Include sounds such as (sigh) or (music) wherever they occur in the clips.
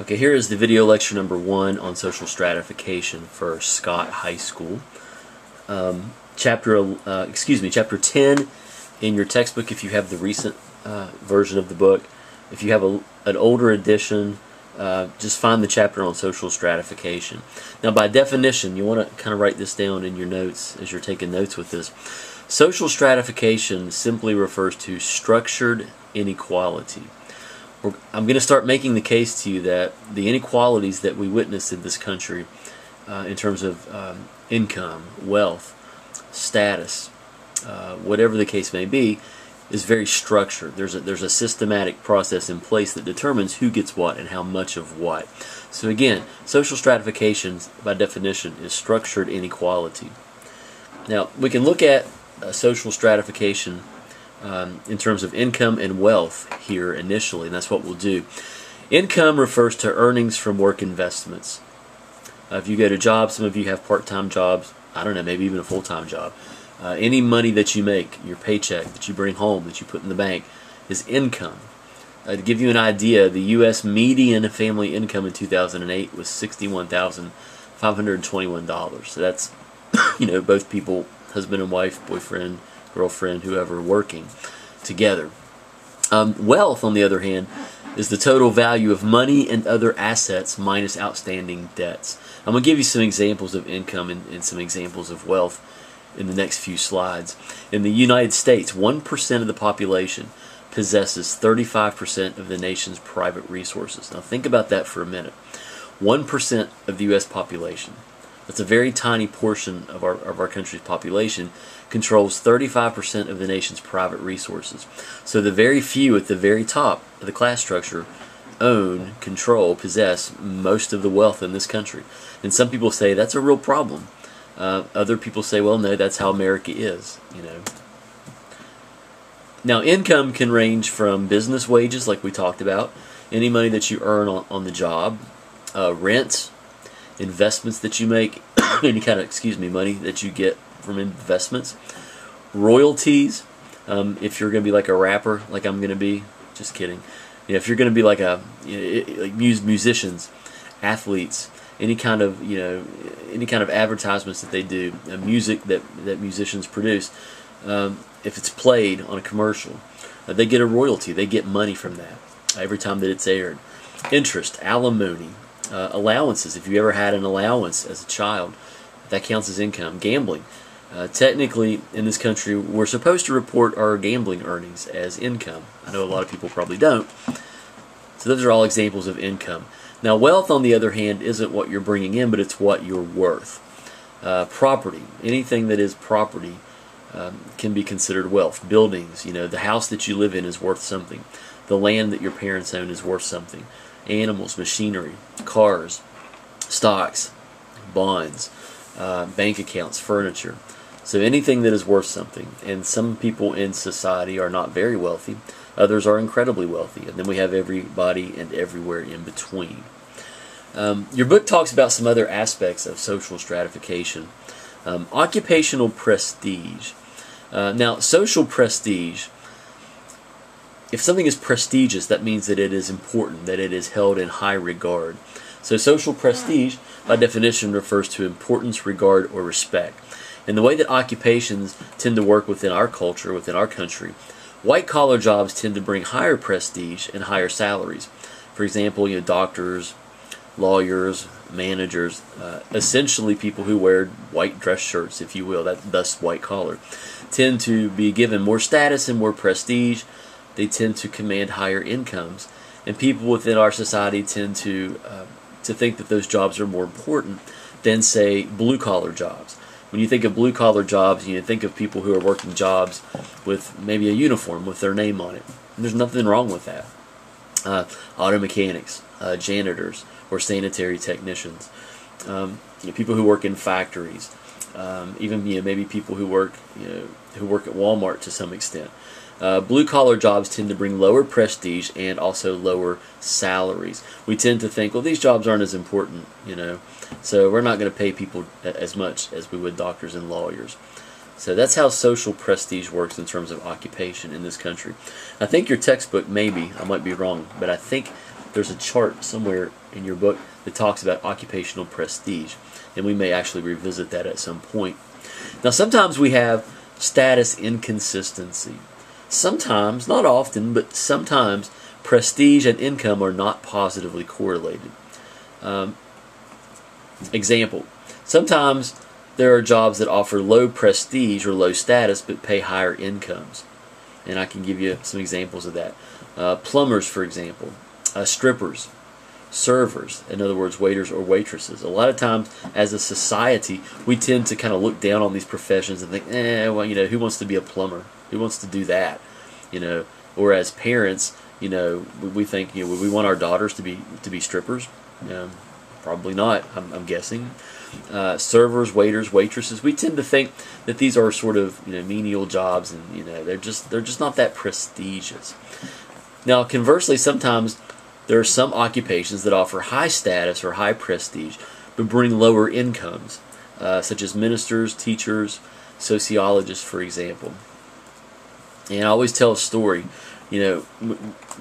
Okay, here is the video lecture number one on social stratification for Scott High School. Um, chapter, uh, excuse me, chapter 10 in your textbook if you have the recent uh, version of the book. If you have a, an older edition, uh, just find the chapter on social stratification. Now, by definition, you want to kind of write this down in your notes as you're taking notes with this. Social stratification simply refers to structured inequality. I'm going to start making the case to you that the inequalities that we witness in this country uh, in terms of um, income, wealth, status, uh, whatever the case may be, is very structured. There's a, there's a systematic process in place that determines who gets what and how much of what. So again, social stratification, by definition, is structured inequality. Now, we can look at uh, social stratification um, in terms of income and wealth here initially, and that's what we'll do. Income refers to earnings from work investments. Uh, if you go to jobs, some of you have part-time jobs, I don't know, maybe even a full-time job. Uh, any money that you make, your paycheck that you bring home, that you put in the bank, is income. Uh, to give you an idea, the U.S. median family income in 2008 was $61,521. So that's, (coughs) you know, both people, husband and wife, boyfriend, girlfriend, whoever, working together. Um, wealth, on the other hand, is the total value of money and other assets minus outstanding debts. I'm going to give you some examples of income and, and some examples of wealth in the next few slides. In the United States, 1% of the population possesses 35% of the nation's private resources. Now think about that for a minute. 1% of the U.S. population that's a very tiny portion of our, of our country's population, controls 35% of the nation's private resources. So the very few at the very top of the class structure own, control, possess most of the wealth in this country. And some people say that's a real problem. Uh, other people say, well, no, that's how America is, you know. Now, income can range from business wages, like we talked about, any money that you earn on, on the job, uh, rent, investments that you make, (coughs) any kind of, excuse me, money that you get from investments, royalties, um, if you're going to be like a rapper, like I'm going to be, just kidding. You know, if you're going to be like a, you know, like musicians, athletes, any kind of, you know, any kind of advertisements that they do, uh, music that, that musicians produce, um, if it's played on a commercial, uh, they get a royalty. They get money from that every time that it's aired. Interest, alimony, uh, allowances. If you ever had an allowance as a child, that counts as income. Gambling. Uh, technically, in this country, we're supposed to report our gambling earnings as income. I know a lot of people probably don't. So those are all examples of income. Now, wealth, on the other hand, isn't what you're bringing in, but it's what you're worth. Uh, property, anything that is property, um, can be considered wealth. Buildings, you know, the house that you live in is worth something. The land that your parents own is worth something animals, machinery, cars, stocks, bonds, uh, bank accounts, furniture. So anything that is worth something. And some people in society are not very wealthy. Others are incredibly wealthy. And then we have everybody and everywhere in between. Um, your book talks about some other aspects of social stratification. Um, occupational prestige. Uh, now, social prestige if something is prestigious, that means that it is important, that it is held in high regard. So social prestige, by definition, refers to importance, regard, or respect. And the way that occupations tend to work within our culture, within our country, white collar jobs tend to bring higher prestige and higher salaries. For example, you know, doctors, lawyers, managers, uh, essentially people who wear white dress shirts, if you will, that thus white collar, tend to be given more status and more prestige they tend to command higher incomes. And people within our society tend to, uh, to think that those jobs are more important than, say, blue collar jobs. When you think of blue collar jobs, you think of people who are working jobs with maybe a uniform with their name on it. And there's nothing wrong with that. Uh, auto mechanics, uh, janitors, or sanitary technicians, um, you know, people who work in factories, um, even you know, maybe people who work you know, who work at Walmart to some extent. Uh, blue collar jobs tend to bring lower prestige and also lower salaries. We tend to think, well, these jobs aren't as important, you know, so we're not going to pay people as much as we would doctors and lawyers. So that's how social prestige works in terms of occupation in this country. I think your textbook, maybe, I might be wrong, but I think there's a chart somewhere in your book that talks about occupational prestige, and we may actually revisit that at some point. Now, sometimes we have status inconsistency. Sometimes, not often, but sometimes, prestige and income are not positively correlated. Um, example Sometimes there are jobs that offer low prestige or low status but pay higher incomes. And I can give you some examples of that. Uh, plumbers, for example, uh, strippers, servers, in other words, waiters or waitresses. A lot of times, as a society, we tend to kind of look down on these professions and think, eh, well, you know, who wants to be a plumber? Who wants to do that? You know, or as parents, you know, we think, you know, we want our daughters to be to be strippers. Um, probably not. I'm, I'm guessing uh, servers, waiters, waitresses. We tend to think that these are sort of you know menial jobs, and you know they're just they're just not that prestigious. Now, conversely, sometimes there are some occupations that offer high status or high prestige, but bring lower incomes, uh, such as ministers, teachers, sociologists, for example. And I always tell a story. You know,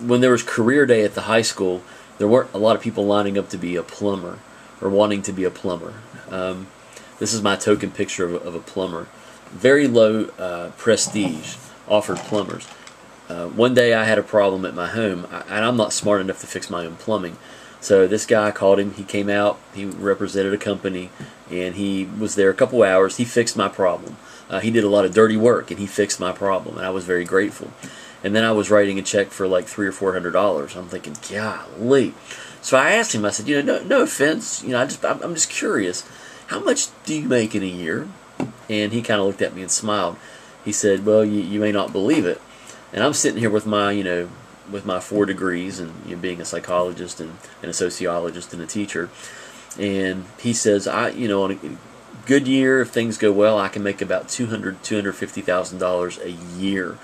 when there was career day at the high school, there weren't a lot of people lining up to be a plumber or wanting to be a plumber. Um, this is my token picture of a, of a plumber. Very low uh, prestige offered plumbers. Uh, one day I had a problem at my home, and I'm not smart enough to fix my own plumbing. So this guy called him. He came out. He represented a company, and he was there a couple hours. He fixed my problem. Uh, he did a lot of dirty work, and he fixed my problem, and I was very grateful. And then I was writing a check for like three or four hundred dollars. I'm thinking, golly. So I asked him. I said, you know, no, no offense. You know, I just, I'm just curious. How much do you make in a year? And he kind of looked at me and smiled. He said, well, you, you may not believe it. And I'm sitting here with my, you know, with my four degrees and you know, being a psychologist and, and a sociologist and a teacher. And he says, I, you know, on a good year, if things go well, I can make about two hundred, two hundred fifty thousand dollars a year.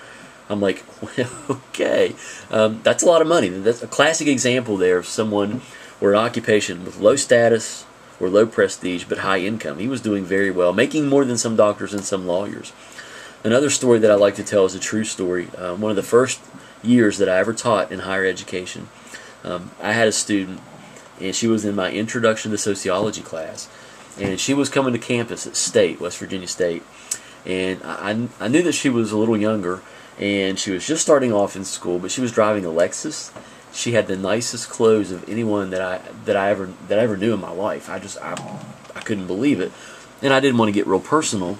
I'm like, well, (laughs) okay, um, that's a lot of money. That's a classic example there of someone or an occupation with low status, or low prestige but high income. He was doing very well, making more than some doctors and some lawyers. Another story that I like to tell is a true story. Um, one of the first years that I ever taught in higher education, um, I had a student, and she was in my introduction to sociology class, and she was coming to campus at State, West Virginia State, and I, I knew that she was a little younger, and she was just starting off in school, but she was driving a Lexus, she had the nicest clothes of anyone that I that I ever that I ever knew in my life. I just I I couldn't believe it, and I didn't want to get real personal.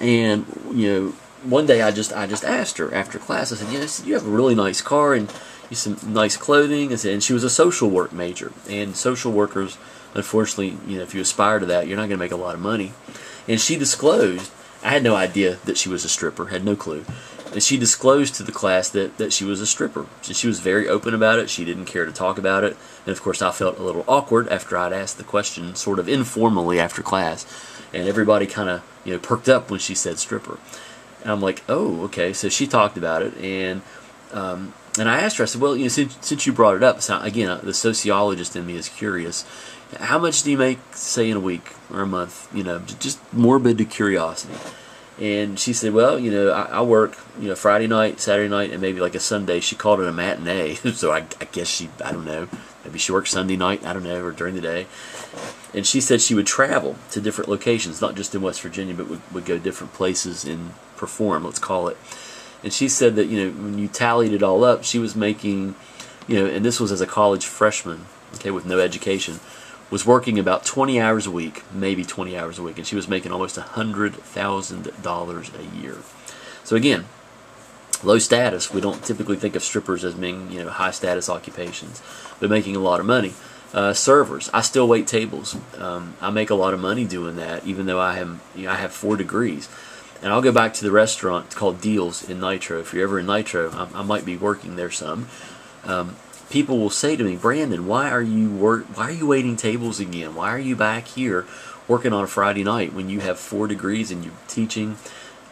And you know, one day I just I just asked her after class. I said, "You know, you have a really nice car and you some nice clothing." I said, and she was a social work major, and social workers, unfortunately, you know, if you aspire to that, you're not going to make a lot of money. And she disclosed. I had no idea that she was a stripper. Had no clue and she disclosed to the class that, that she was a stripper. She was very open about it. She didn't care to talk about it. And of course, I felt a little awkward after I'd asked the question, sort of informally after class. And everybody kind of you know perked up when she said stripper. And I'm like, oh, okay. So she talked about it, and um, and I asked her. I said, well, you know, since, since you brought it up, so again, the sociologist in me is curious. How much do you make, say, in a week or a month? You know, just morbid to curiosity. And she said, well, you know, I, I, work, you know, Friday night, Saturday night, and maybe like a Sunday. She called it a matinee. (laughs) so I, I guess she, I don't know, maybe she worked Sunday night, I don't know, or during the day. And she said she would travel to different locations, not just in West Virginia, but would, would go different places and perform, let's call it. And she said that, you know, when you tallied it all up, she was making, you know, and this was as a college freshman, okay, with no education was working about 20 hours a week, maybe 20 hours a week, and she was making almost $100,000 a year. So again, low status. We don't typically think of strippers as being, you know, high status occupations, but making a lot of money. Uh, servers. I still wait tables. Um, I make a lot of money doing that, even though I have, you know, I have four degrees. And I'll go back to the restaurant called Deals in Nitro. If you're ever in Nitro, I, I might be working there some. Um, people will say to me, Brandon, why are you work? Why are you waiting tables again? Why are you back here working on a Friday night when you have four degrees and you're teaching?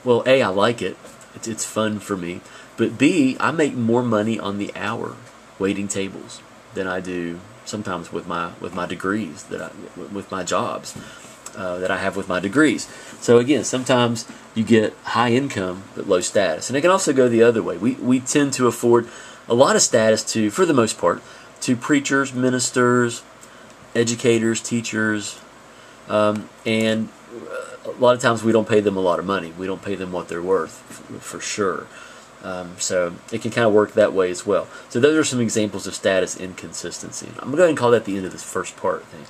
Well, a I like it. It's, it's fun for me. But b I make more money on the hour waiting tables than I do sometimes with my with my degrees that I with my jobs. Uh, that I have with my degrees. So again, sometimes you get high income but low status, and it can also go the other way. We we tend to afford a lot of status to, for the most part, to preachers, ministers, educators, teachers, um, and a lot of times we don't pay them a lot of money. We don't pay them what they're worth, for sure. Um, so it can kind of work that way as well. So those are some examples of status inconsistency. I'm going to call that the end of this first part. Thanks.